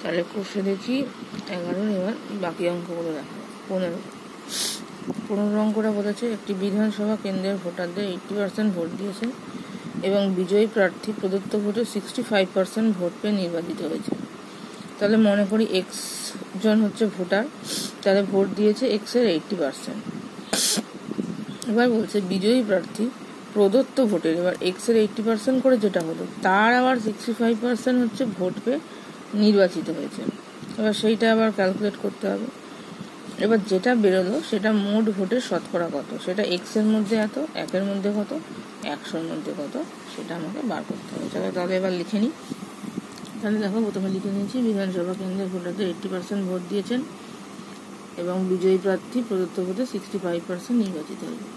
তাহলে কষে দেখি এগারোর এবার বাকি অঙ্কগুলো দেখা পনেরো। পনেরো অঙ্কটা বলেছে, একটি বিধানসভা কেন্দ্রের ভোটারদের এইটটি পার্সেন্ট ভোট দিয়েছেন এবং বিজয়ী প্রার্থী প্রদত্ত ভোটে সিক্সটি ফাইভ পার্সেন্ট ভোট পেয়ে নির্বাচিত হয়েছে। তাহলে মনে করি এক্স জন হচ্ছে ভোটার, তাহলে ভোট দিয়েছে এক্সের এইটটি পার্সেন্ট এবার বলছে বিজয়ী প্রার্থী প্রদত্ত ভোটের, এবার এক্সের এইটটি পার্সেন্ট করে যেটা হলো, তার আবার সিক্সটি ফাইভ পার্সেন্ট হচ্ছে ভোট পেয়ে নির্বাচিত হয়েছে। এবার সেইটা আবার ক্যালকুলেট করতে হবে। এবার যেটা বেরোলো, সেটা মোট ভোটের শতকরা কত? সেটা এক্সের মধ্যে এত একের মধ্যে কত একশোর মধ্যে কত, সেটা আমাকে বার করতে হবে। তাহলে তাহলে এবার লিখে নিই। তাহলে দেখো, প্রথমে লিখে নিয়েছি, বিধানসভা কেন্দ্রের ভোটারদের এইটটি পার্সেন্ট ভোট দিয়েছেন এবং বিজয়ী প্রার্থী প্রদত্ত ভোটে সিক্সটি ফাইভ পার্সেন্ট নির্বাচিত হয়েছে।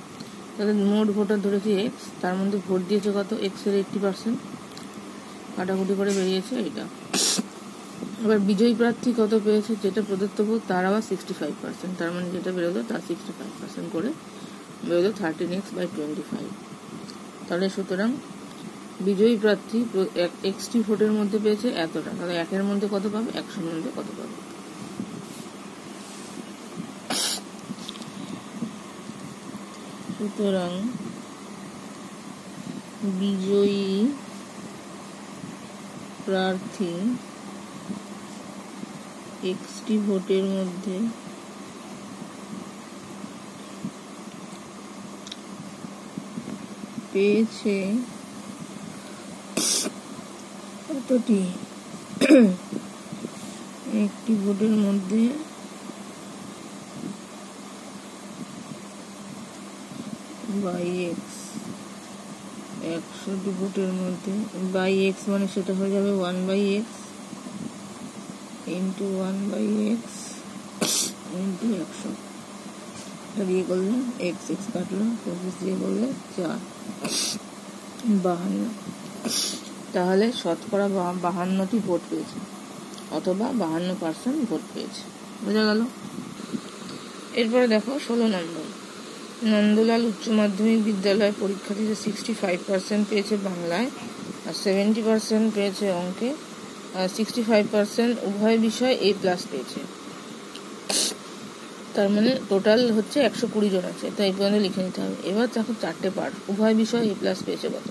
তাহলে মোট ভোটার ধরেছি এক্স তার মধ্যে ভোট দিয়েছে কত? এক্সের এইটটি পার্সেন্ট কাটাকুটি করে বেরিয়েছে এটা এবার বিজয়ী প্রার্থী কত পেয়েছে যেটা প্রদত্ত ভোট তার আবার সিক্সটি ফাইভ পার্সেন্ট তার মানে যেটা বেরোলো, তার সিক্সটি ফাইভ পার্সেন্ট করে বেরোলো thirteen x by twenty five তাহলে সুতরাং বিজয়ী প্রার্থী এক্সটি ভোটের মধ্যে পেয়েছে এতটা। তাহলে একের মধ্যে কত পাবে? একশোর মধ্যে কত পাবে? সুতরাং বিজয়ী প্রার্থী এক্সটি ভোটের মধ্যে। পেয়েছে কতটি? একটি ভোটের মধ্যে বাই এক্স একশোটি ভোটের মধ্যে বাই এক্স মানে সেটা হয়ে যাবে one by x into one by x into একশো দিয়ে করলে এক্স এক্স কাটলো পঁচিশ দিয়ে করলে চার। বাহান্ন। তাহলে শতকরা বাহান্নটি ভোট পেয়েছে। অথবা বাহান্ন পার্সেন্ট ভোট পেয়েছে। বোঝা গেল? এরপরে দেখো, ষোলো নম্বর। নন্দলাল উচ্চ মাধ্যমিক বিদ্যালয় পরীক্ষার্থীতে সিক্সটি ফাইভ পার্সেন্ট পেয়েছে বাংলায় আর সেভেন্টি পার্সেন্ট পেয়েছে অঙ্কে। সিক্সটি ফাইভ পার্সেন্ট উভয় বিষয় এ প্লাস পেয়েছে। তার মানে টোটাল হচ্ছে একশো কুড়ি জন আছে। তো এই পর্যন্ত লিখে নিতে হবে। এবার দেখো চারটে পার্ট উভয় বিষয় এ প্লাস পেয়েছে কত?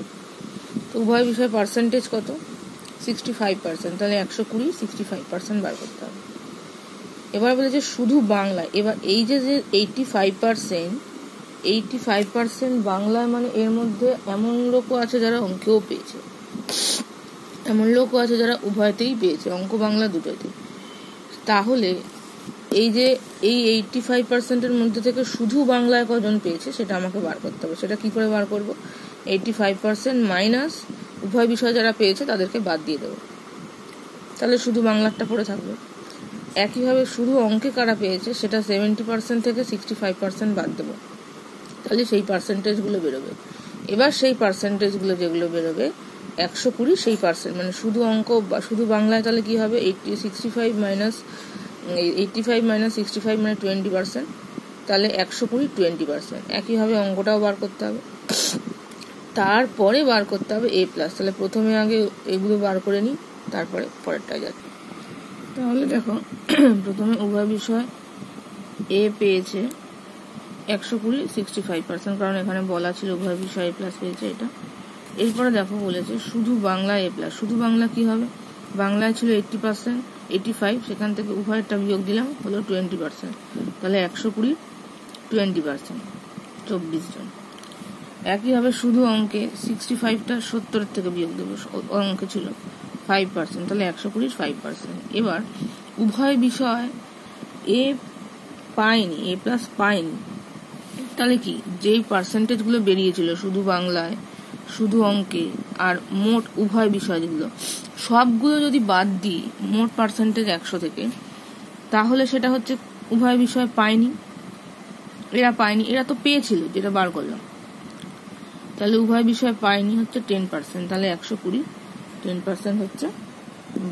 তো উভয় বিষয় পার্সেন্টেজ কত? সিক্সটি ফাইভ পার্সেন্ট তাহলে একশো কুড়ি সিক্সটি ফাইভ পার্সেন্ট বার করতে হবে। এবার বলেছে শুধু বাংলা। এবার এই যে যে eighty five percent eighty five percent বাংলায় মানে এর মধ্যে এমন লোকও আছে যারা অঙ্কেও পেয়েছে। এমন লোকও আছে যারা উভয়তেই পেয়েছে, অঙ্ক বাংলা দুটোতেই। তাহলে এই যে এই এইটটি ফাইভ পার্সেন্টের মধ্যে থেকে শুধু বাংলায় কজন পেয়েছে, সেটা আমাকে বার করতে হবে। সেটা কি করে বার করব? এইটটি ফাইভ পার্সেন্ট মাইনাস উভয় বিষয় যারা পেয়েছে, তাদেরকে বাদ দিয়ে দেবো। তাহলে শুধু বাংলারটা পড়ে থাকবে। একইভাবে শুধু অঙ্কে কারা পেয়েছে, সেটা সেভেন্টি পার্সেন্ট থেকে সিক্সটি ফাইভ পার্সেন্ট বাদ দেবো। তাহলে সেই পার্সেন্টেজগুলো বেরোবে। এবার সেই পার্সেন্টেজগুলো যেগুলো বেরোবে একশো কুড়ি সেই পার্সেন্ট মানে শুধু অঙ্ক বা শুধু বাংলায় তাহলে কী হবে? Eighty sixty five minus eighty five minus sixty five মানে টোয়েন্টি পার্সেন্ট তাহলে একশো কুড়ি টোয়েন্টি পার্সেন্ট একইভাবে অঙ্কটাও বার করতে হবে। তারপরে বার করতে হবে এ প্লাস তাহলে প্রথমে আগে এগুলো বার করে নিই, তারপরে পরেরটায় যাচ্ছে তাহলে দেখো, প্রথমে উভয় বিষয় এ পেয়েছে একশো কুড়ি সিক্সটি ফাইভ পার্সেন্ট কারণ এখানে বলা ছিল উভয় বিষয় এ প্লাস পেয়েছে এটা। এরপরে দেখো বলেছে, শুধু বাংলা এ প্লাস শুধু বাংলা কি হবে? বাংলায় ছিল এইটটি পার্সেন্ট এইটি ফাইভ সেখান থেকে উভয়টা বিয়োগ দিলাম, হলো টোয়েন্টি পার্সেন্ট তাহলে একশো কুড়ি টোয়েন্টি পার্সেন্ট চব্বিশ জন। একইভাবে শুধু অঙ্কে সিক্সটি ফাইভটা সত্তরের থেকে বিয়োগ দেবো অঙ্কে ছিল ফাইভ পার্সেন্ট তাহলে একশো কুড়ি ফাইভ পার্সেন্ট এবার উভয় বিষয় এ পায়নি এ প্লাস পায়নি। তাহলে কি? যেই পার্সেন্টেজগুলো বেরিয়েছিল শুধু বাংলায় শুধু অঙ্কে আর মোট উভয় বিষয় যেগুলো সবগুলো যদি বাদ দিই, মোট পার্সেন্টেজ একশো থেকে, তাহলে সেটা হচ্ছে উভয় বিষয় পায়নি। এরা পায়নি, এরা তো পেয়েছিল যেটা বার করলাম। তাহলে উভয় বিষয় পায়নি হচ্ছে টেন পার্সেন্ট তাহলে একশো কুড়ি টেন পার্সেন্ট হচ্ছে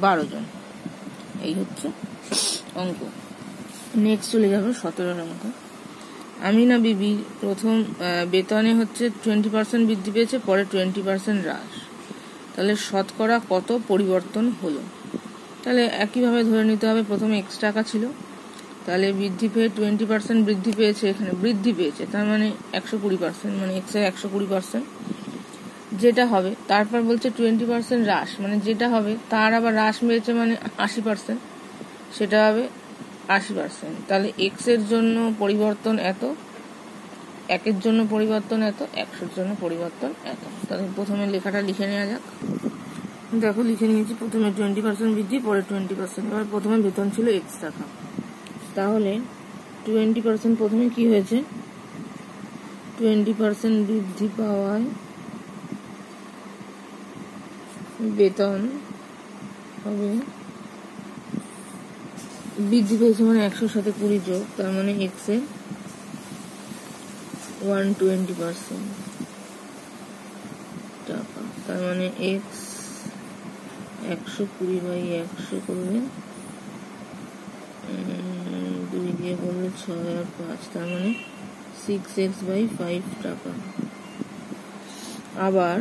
বারো জন। এই হচ্ছে অঙ্ক। নেক্সট চলে যাবে সতেরোর অঙ্ক আমিনা বিবি, প্রথম বেতনে হচ্ছে টোয়েন্টি পার্সেন্ট বৃদ্ধি পেয়েছে, পরে টোয়েন্টি পার্সেন্ট হ্রাস। তাহলে শতকরা কত পরিবর্তন হলো? তাহলে একইভাবে ধরে নিতে হবে, প্রথমে এক্স টাকা ছিল, তাহলে বৃদ্ধি পেয়ে টোয়েন্টি পার্সেন্ট বৃদ্ধি পেয়েছে এখানে, বৃদ্ধি পেয়েছে, তার মানে একশো কুড়ি পার্সেন্ট মানে এক্সের একশো কুড়ি পার্সেন্ট যেটা হবে, তারপর বলছে টোয়েন্টি পার্সেন্ট হ্রাস মানে যেটা হবে, তার আবার হ্রাস পেয়েছে মানে আশি পার্সেন্ট সেটা হবে আশি পার্সেন্ট তাহলে এক্সের জন্য পরিবর্তন এত একের জন্য পরিবর্তন এত, একশোর জন্য পরিবর্তন এত। তাহলে প্রথমে লেখাটা লিখে নেওয়া যাক। দেখো, লিখে নিয়েছি, প্রথমে টোয়েন্টি পার্সেন্ট বৃদ্ধি, পরে টোয়েন্টি পার্সেন্ট এবার প্রথমে বেতন ছিল এক্স টাকা। তাহলে টোয়েন্টি পার্সেন্ট প্রথমে কি হয়েছে? টোয়েন্টি পার্সেন্ট বৃদ্ধি পাওয়ায় বেতন হবে বৃদ্ধি পেয়েছে মানে একশোর সাথে কুড়ি যোগ, তার মানে এক্সের ওয়ান টোয়েন্টি পার্সেন্ট টাকা, তার মানে এক্স একশো কুড়ি বাই একশো করলে দুই দিয়ে করলে ছয় আর পাঁচ, তার মানে সিক্স এক্স বাই ফাইভ টাকা। আবার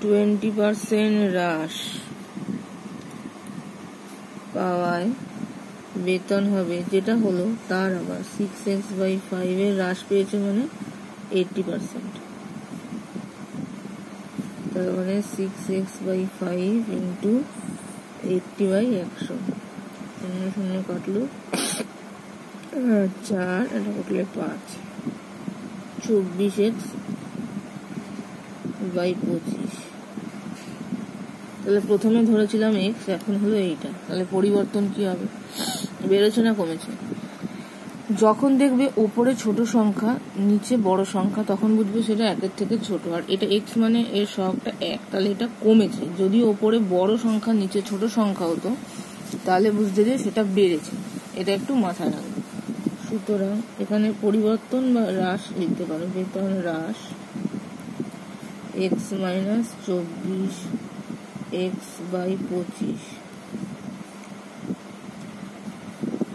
টোয়েন্টি পার্সেন্ট হ্রাস। পাওয়ায় বেতন হবে, যেটা হলো তার আবার সিক্স এক্স বাই ফাইভের হ্রাস পেয়েছে মানে এইটটি পার্সেন্ট তার মানে six x by five into eighty by একশো। শূন্য শূন্য কাটলো। চার, এটা কাটলে পাঁচ। চব্বিশ এক্স বাই পঁচিশ। তাহলে প্রথমে ধরেছিলাম এক্স এখন হলো এইটা। তাহলে পরিবর্তন কি হবে? বেড়েছে না কমেছে? যখন দেখবে ওপরে ছোট সংখ্যা, নিচে বড় সংখ্যা, তখন বুঝবে সেটা একের থেকে ছোট। আর এটা এক্স মানে এর সহগটা এক, তাহলে এটা কমেছে। যদি ওপরে বড় সংখ্যা, নিচে ছোট সংখ্যা হতো, তাহলে বুঝতে যে সেটা বেড়েছে। এটা একটু মাথায় রাখবে। সুতরাং এখানে পরিবর্তন বা হ্রাস লিখতে পারো। বেতন হ্রাস এক্স মাইনাস চব্বিশ এক্স বাই পঁচিশ।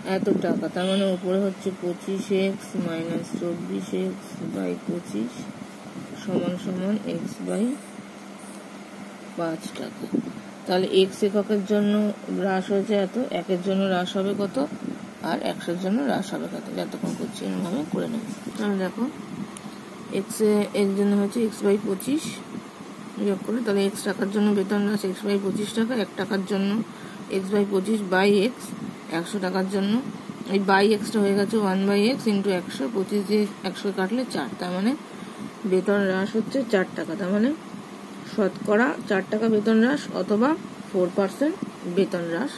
এত টাকা, তার মানে উপরে হচ্ছে পঁচিশ এক্স মাইনাস চব্বিশ এক্স বাই পঁচিশ সমান সমান এক্স বাই পাঁচ টাকা। তাহলে এক্স এককের জন্য হ্রাস হয়েছে এত, একের জন্য হ্রাস হবে কত? আর একশোর জন্য হ্রাস হবে কত? যতক্ষণ করছি এরকমভাবে করে নেব। তাহলে দেখো এক্সের জন্য হচ্ছে এক্স বাই পঁচিশ যোগ করে তাহলে এক্স টাকার জন্য বেতন হ্রাস এক্স বাই পঁচিশ টাকা, এক টাকার জন্য এক্স বাই পঁচিশ বাই এক্স একশো টাকার জন্য। এই বাই এক্সটা হয়ে গেছে ওয়ান বাই এক্স ইন্টু একশো, পঁচিশ দিয়ে একশো কাটলে চার। তার মানে বেতন হ্রাস হচ্ছে চার টাকা। তার মানে শতকরা চার টাকা বেতন হ্রাস অথবা ফোর পার্সেন্ট বেতন হ্রাস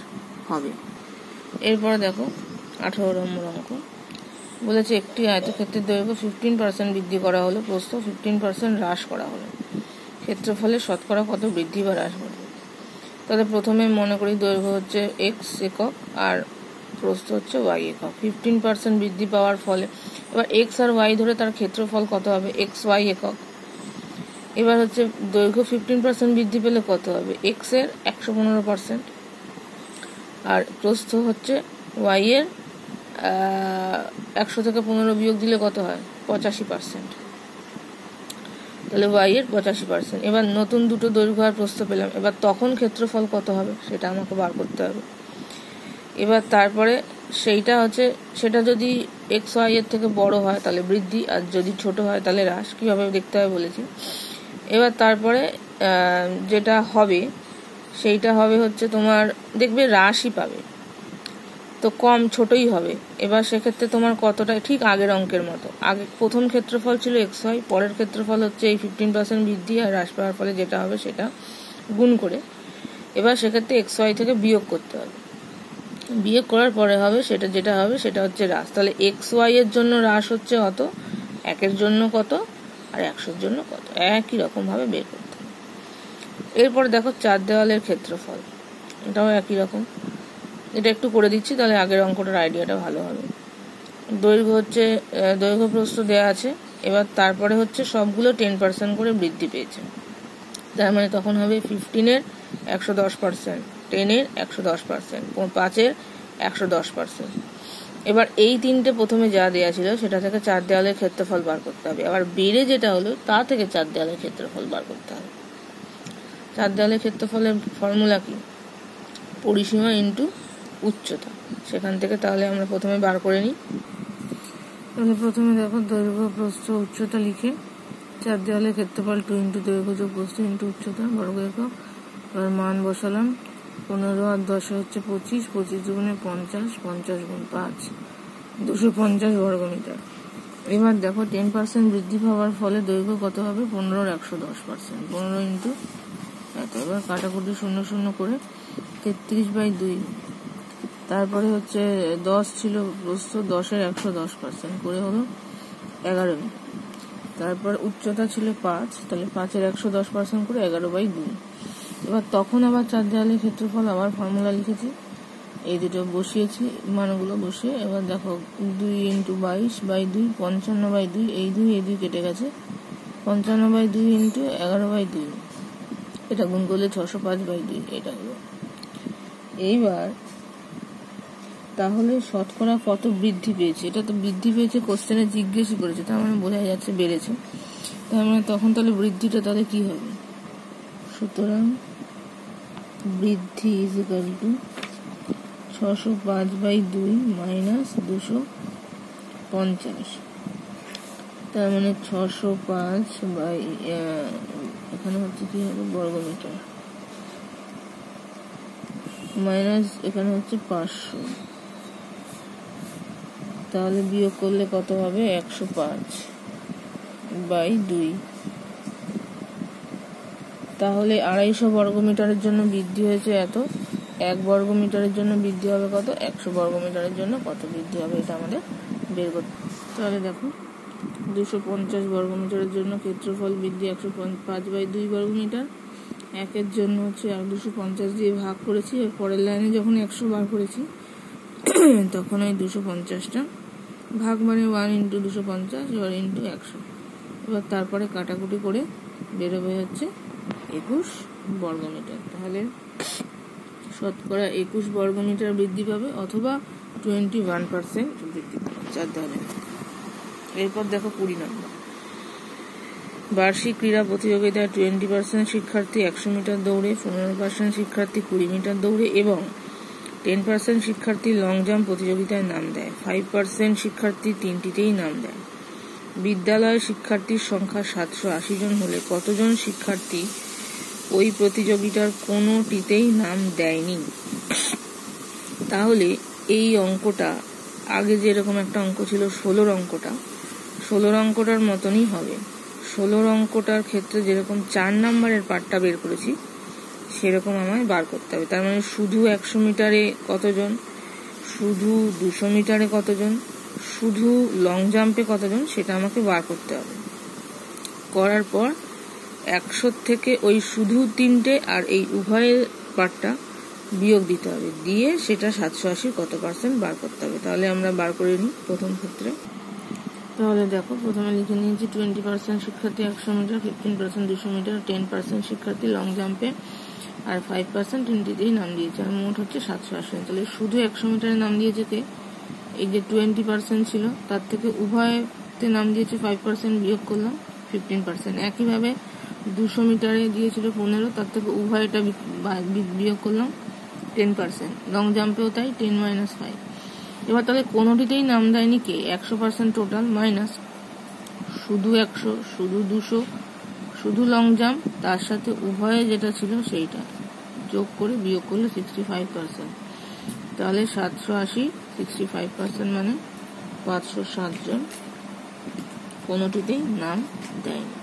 হবে। এরপর দেখো, আঠারো নম্বর অঙ্ক। বলেছে একটি আয়তক্ষেত্রের দৈর্ঘ্য ফিফটিন পার্সেন্ট বৃদ্ধি করা হলো, প্রস্থ ফিফটিন পার্সেন্ট হ্রাস করা হলো। ক্ষেত্রফলে শতকরা কত বৃদ্ধি বা হ্রাস ঘটবে তাহলে প্রথমে মনে করি দৈর্ঘ্য হচ্ছে এক্স একক আর প্রস্থ হচ্ছে ওয়াই একক। ফিফটিন পার্সেন্ট বৃদ্ধি পাওয়ার ফলে এবার এক্স আর ওয়াই ধরে তার ক্ষেত্রফল কত হবে? এক্স ওয়াই একক। এবার হচ্ছে দৈর্ঘ্য ফিফটিন পার্সেন্ট বৃদ্ধি পেলে কত হবে? এক্সের একশো পনেরো পার্সেন্ট আর প্রস্থ হচ্ছে ওয়াই এর একশো থেকে পনেরো বিয়োগ দিলে কত হয়? পঁচাশি পার্সেন্ট তাহলে ওয়াই এর পঁচাশি পার্সেন্ট এবার নতুন দুটো দৈর্ঘ্য আর প্রস্থ পেলাম। এবার তখন ক্ষেত্রফল কত হবে সেটা আমাকে বার করতে হবে। এবার তারপরে সেইটা হচ্ছে, সেটা যদি এক্স ওয়াই এর থেকে বড় হয় তাহলে বৃদ্ধি, আর যদি ছোট হয় তাহলে হ্রাস। কীভাবে দেখতে হবে বলেছি। এবার তারপরে যেটা হবে, সেইটা হবে হচ্ছে তোমার, দেখবে হ্রাসই পাবে। তো কম ছোটই হবে। এবার সেক্ষেত্রে তোমার কতটা, ঠিক আগের অঙ্কের মতো। আগে প্রথম ক্ষেত্রফল ছিল এক্স ওয়াই পরের ক্ষেত্রফল হচ্ছে এই ফিফটিন পার্সেন্ট বৃদ্ধি আর হ্রাস পাওয়ার ফলে যেটা হবে সেটা গুণ করে। এবার সেক্ষেত্রে এক্স ওয়াই থেকে বিয়োগ করতে হবে। বিয়োগ করার পরে হবে সেটা, যেটা হবে সেটা হচ্ছে হ্রাস। তাহলে এক্স ওয়াই এর জন্য হ্রাস হচ্ছে অত একের জন্য কত? আর একশোর জন্য কত? একই রকমভাবে বের করতে হবে। এরপর দেখো চার দেওয়ালের ক্ষেত্রফল। এটাও একই রকম। এটা একটু করে দিচ্ছি, তাহলে আগের অঙ্কটার আইডিয়াটা ভালো হবে। দৈর্ঘ্য হচ্ছে দৈর্ঘ্য প্রস্থ দেওয়া আছে, এবার তারপরে হচ্ছে সবগুলো টেন পার্সেন্ট করে বৃদ্ধি পেয়েছে। তার মানে তখন হবে ফিফটিনের একশো দশ পার্সেন্ট টেনের একশো দশ পার্সেন্ট পাঁচের একশো দশ পার্সেন্ট এবার এই তিনটে প্রথমে যা দেওয়া ছিল, সেটা থেকে চার দেওয়ালের ক্ষেত্রফল বার করতে হবে। আবার বেড়ে যেটা হলো, তা থেকে চার দেওয়ালের ক্ষেত্রফল বার করতে হবে। চার দেওয়ালের ক্ষেত্রফলের ফর্মুলা কি? পরিসীমা ইন্টু উচ্চতা। সেখান থেকে তাহলে আমরা প্রথমে বার করে নিই। তাহলে প্রথমে দেখো দৈর্ঘ্য, প্রস্থ, উচ্চতা লিখে চার দেওয়ালের ক্ষেত্রফল টু ইন্টু দৈর্ঘ্য যোগ প্রস্থ ইন্টু উচ্চতা, বর্গ একক। এবার মান বসালাম। পনেরো আর দশে হচ্ছে পঁচিশ পঁচিশ দুগুণে পঞ্চাশ পঞ্চাশ গুণ পাঁচ। দুশো পঞ্চাশ বর্গ মিটার এবার দেখো টেন পার্সেন্ট বৃদ্ধি পাওয়ার ফলে দৈর্ঘ্য কত হবে? পনেরোর একশো দশ পার্সেন্ট পনেরো ইন্টু এত। এবার কাটাকুটি শূন্য শূন্য করে তেত্রিশ বাই দুই তারপরে হচ্ছে দশ ছিল প্রস্থ, দশের একশো দশ পার্সেন্ট করে হলো এগারো তারপর উচ্চতা ছিল পাঁচ, তাহলে পাঁচের একশো দশ পার্সেন্ট করে এগারো বাই দুই। এবার তখন আবার চার দেওয়ালের ক্ষেত্রফল আবার ফর্মুলা লিখেছি। এই দুটো বসিয়েছি, মানগুলো বসিয়ে। এবার দেখো, দুই ইন্টু বাইশ বাই দুই, পঞ্চান্ন বাই দুই, এই দুই এই দুই কেটে গেছে। পঞ্চান্ন বাই দুই ইন্টু এগারো বাই দুই। এটা গুণ করলে ছশো পাঁচ বাই দুই, এটা হলো। এইবার তাহলে শতকরা কত বৃদ্ধি পেয়েছে? এটা তো বৃদ্ধি পেয়েছে কোশ্চেনে জিজ্ঞেসই করেছে, তার মানে বোঝা যাচ্ছে বেড়েছে। তার মানে তখন তাহলে বৃদ্ধিটা তাহলে কি হবে? সুতরাং বৃদ্ধি ইজ ইকাল টু ছশো পাঁচ বাই দুই মাইনাস দুশো পঞ্চাশ। তার মানে ছশো পাঁচ বাই এখানে হচ্ছে কি হবে? বর্গমিটার। মাইনাস এখানে হচ্ছে পাঁচশো। তাহলে বিয়োগ করলে কত হবে? একশো পাঁচ বাই দুই। তাহলে আড়াইশো বর্গমিটারের জন্য বৃদ্ধি হয়েছে এত। এক বর্গমিটারের জন্য বৃদ্ধি হবে কত? একশো বর্গমিটারের জন্য কত বৃদ্ধি হবে? এটা আমাদের বের করতে তাহলে দেখো, দুশো পঞ্চাশ বর্গমিটারের জন্য ক্ষেত্রফল বৃদ্ধি একশো পাঁচ বাই দুই বর্গমিটার। একের জন্য হচ্ছে এক দুশো পঞ্চাশ দিয়ে ভাগ করেছি। এর পরের লাইনে যখন একশো বার করেছি, তখন ওই দুশো পঞ্চাশটা ভাগ মানে ওয়ান ইন্টু দুশো পঞ্চাশ, এবার ইন্টু একশো। এবার তারপরে কাটাকুটি করে বেরোবে হচ্ছে একুশ বর্গমিটার। তাহলে শতকরা একুশ বর্গমিটার বৃদ্ধি পাবে অথবা টোয়েন্টি ওয়ান পার্সেন্ট বৃদ্ধি পাবে। চার দেওয়ালে এরপর দেখো কুড়ি নম্বর। বার্ষিক ক্রীড়া প্রতিযোগিতায় টোয়েন্টি পার্সেন্ট শিক্ষার্থী একশো মিটার দৌড়ে, পনেরো পার্সেন্ট শিক্ষার্থী কুড়ি মিটার দৌড়ে এবং টেন পার্সেন্ট শিক্ষার্থী লং জাম্প প্রতিযোগিতায় নাম দেয় ফাইভ পার্সেন্ট শিক্ষার্থী তিনটিতেই নাম দেয়। বিদ্যালয়ে শিক্ষার্থীর সংখ্যা সাতশো আশি জন হলে কতজন শিক্ষার্থী ওই প্রতিযোগিতার কোনোটিতেই নাম দেয়নি? তাহলে এই অঙ্কটা, আগে যেরকম একটা অঙ্ক ছিল ষোলোর অঙ্কটা, ষোলোর অঙ্কটার মতনই হবে। ষোলোর অঙ্কটার ক্ষেত্রে যেরকম চার নাম্বারের পার্টটা বের করেছি সেরকম আমায় বার করতে হবে। তার মানে শুধু একশো মিটারে কতজন? শুধু দুশো মিটারে কতজন? শুধু লং জাম্পে কতজন? সেটা আমাকে বার করতে হবে। করার পর একশো থেকে ওই শুধু তিনটে আর এই উভয়ের পার্টটা বিয়োগ দিতে হবে। দিয়ে সেটা সাতশো আশির কত পার্সেন্ট বার করতে হবে? তাহলে আমরা বার করে নিই প্রথম ক্ষেত্রে। তাহলে দেখো, প্রথমে লিখে নিয়েছি টোয়েন্টি পার্সেন্ট শিক্ষার্থী একশো মিটার ফিফটিন পার্সেন্ট দুশো মিটার টেন পার্সেন্ট শিক্ষার্থী লং জাম্পে আর ফাইভ পার্সেন্ট টোয়েন্টিতেই নাম দিয়েছে। আর মোট হচ্ছে সাতশো আশি তাহলে শুধু একশো মিটারে নাম দিয়েছে কে? এই যে টোয়েন্টি পার্সেন্ট ছিল, তার থেকে উভয়তে নাম দিয়েছে ফাইভ পার্সেন্ট বিয়োগ করলাম ফিফটিন পার্সেন্ট একইভাবে দুশো মিটারে দিয়েছিল পনেরো, তার থেকে উভয়টা বিয়োগ করলাম টেন পার্সেন্ট লং জাম্পেও তাই টেন মাইনাস ফাইভ এবার তাহলে কোনোটিতেই নাম দেয়নি কে? একশো পার্সেন্ট টোটাল মাইনাস শুধু একশো, শুধু দুশো শুধু লং জাম্প তার সাথে উভয়ে যেটা ছিল সেইটা। যোগ করে বিয়োগ করলে সিক্সটি ফাইভ পার্সেন্ট তাহলে সাতশো আশি সিক্সটি ফাইভ পার্সেন্ট মানে পাঁচশো সাতজন কোনোটিতেই নাম দেয়নি।